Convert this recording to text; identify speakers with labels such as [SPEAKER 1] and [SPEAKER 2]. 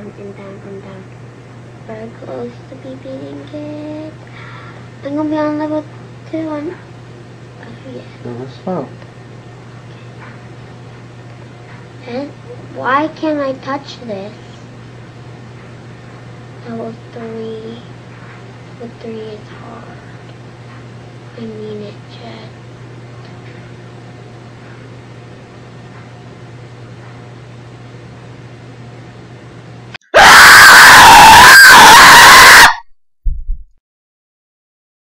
[SPEAKER 1] i'm down I'm down. Very close to be beating it. I'm gonna be on level two on. Oh yeah.
[SPEAKER 2] No, slow.
[SPEAKER 1] And why can't I touch this? Level three. Level three is hard. I mean it, Chad.